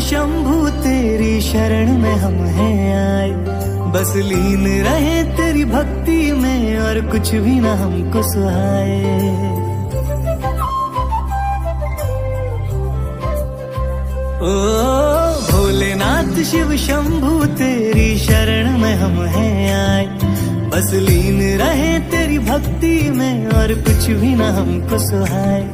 शंभू, तेरी शरण में हम हैं आए। बस लीन रहे तेरी भक्ति में और कुछ भी ना हमको सुहाए। ओ, भोलेनाथ शिव शंभू, तेरी शरण में हम हैं आए। बस लीन रहे तेरी भक्ति में और कुछ भी ना हमको सुहाए।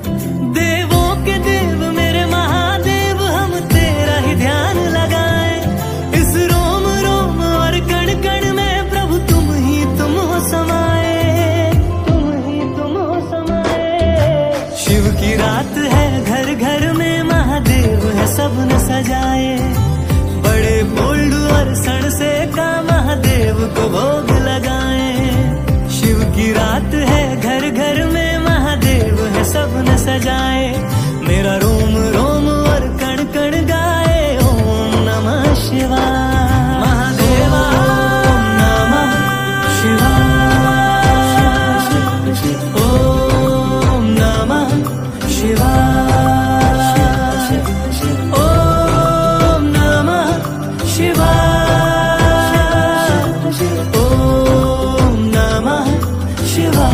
सजाए बड़े बोल्ड और सण से का महादेव को भोग लगाए। शिव की रात है घर घर में महादेव है, सब न सजाए।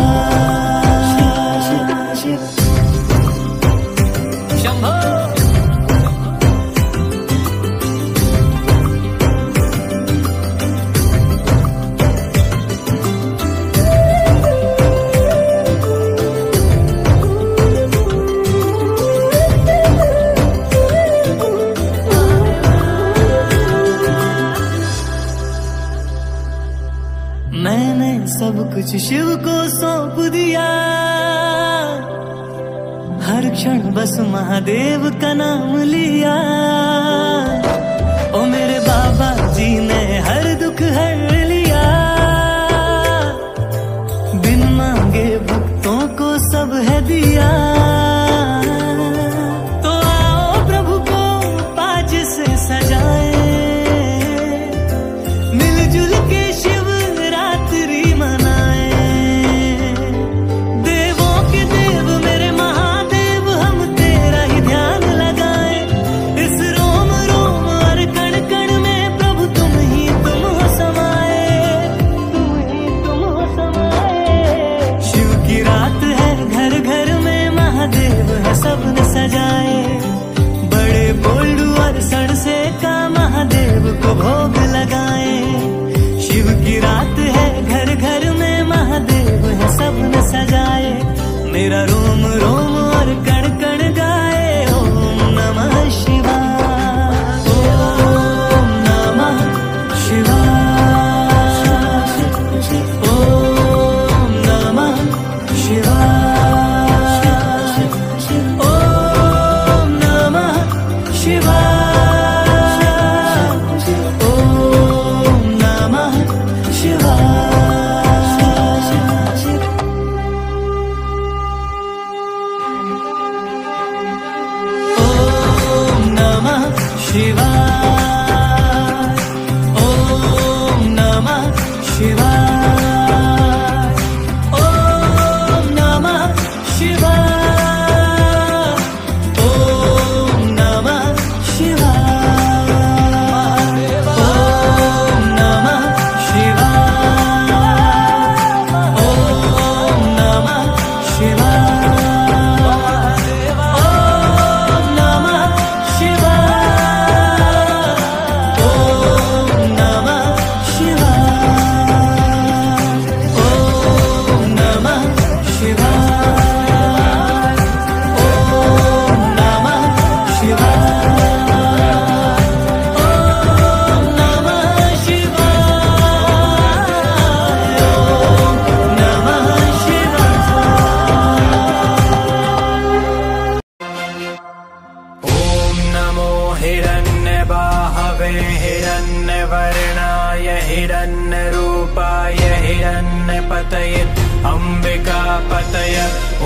Oh. कुछ शिव को सौंप दिया। हर क्षण बस महादेव का नाम लिया। को भोग लगाए। शिव की रात है, घर घर में महादेव है सबने सजाए। मेरा रोम रोम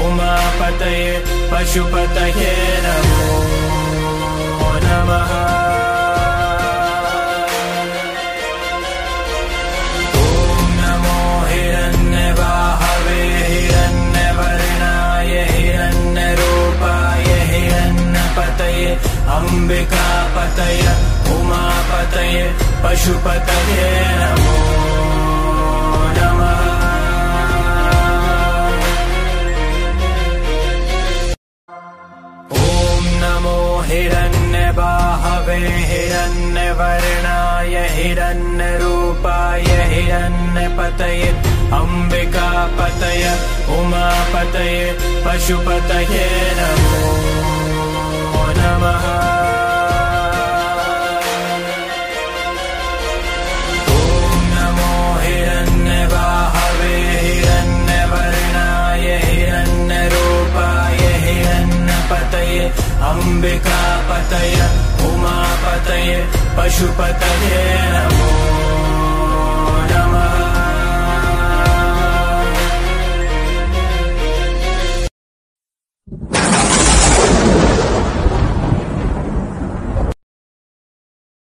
उमापतये पशुपतये नमो नमः। ॐ नमो हिरण्यवाहवे हिरण्यवर्णाय हिरण्यरूपाय हिरण्यपतये अम्बिकापतये पतय उमापतये नमः नमो हिरण्यबाहवे हिरण्यवर्णाय हिरण्यरूपाय हिरण्यपतये अम्बिकापतय उमापतये पशुपतये नमो नमः अम्बिकापतय उमापतये पशुपतये नमो